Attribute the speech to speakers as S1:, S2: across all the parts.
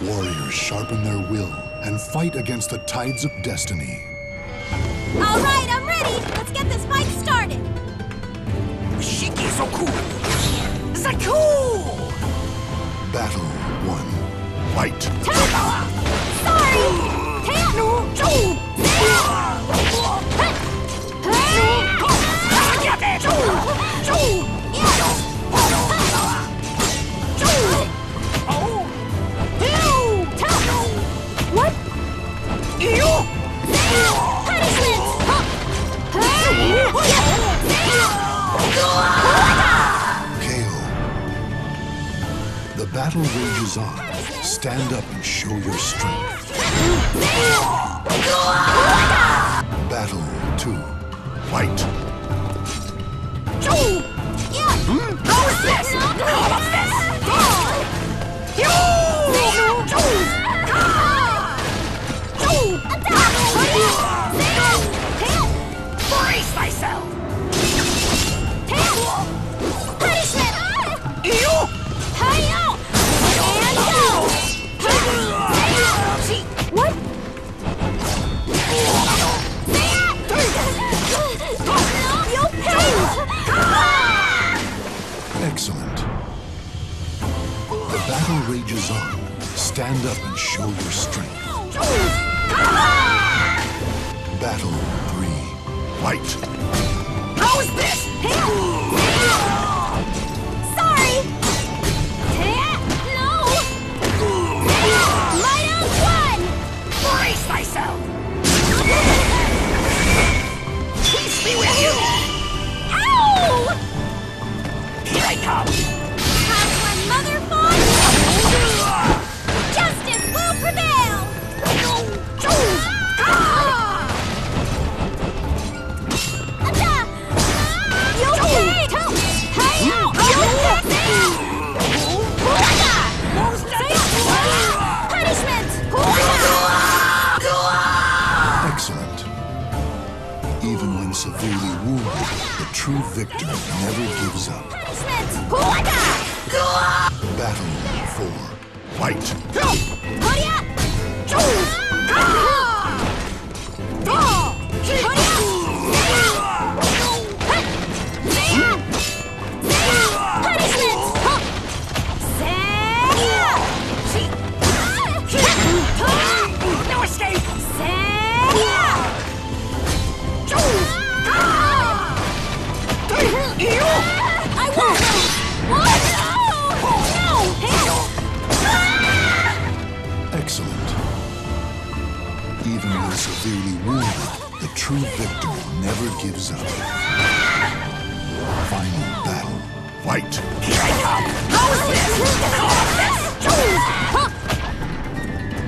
S1: Warriors sharpen their will and fight against the tides of destiny.
S2: All right, I'm ready. Let's get this fight started.
S3: Shiki so cool. Zaku!
S1: Battle 1. Fight!
S2: Sorry.
S1: The battle rages on. Stand up and show your strength. Battle 2. Fight! The battle rages on. Stand up and show your strength. Battle 3. Fight!
S3: Come!
S2: Has my mother fought?
S1: True victor never gives up.
S2: Punishment!
S1: Battle 4. Fight!
S2: Hurry up!
S1: Excellent. Even when severely wounded, the true victor never gives up. Final battle. Fight!
S3: Here I come! How's this?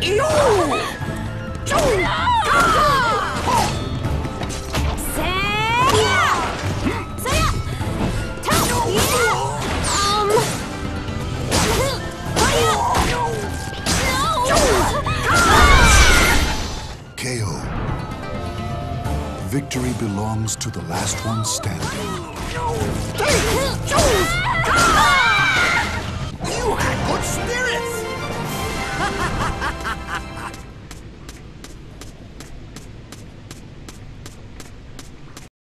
S3: Ew!
S1: KO. Victory belongs to the last one standing. You had good spirits!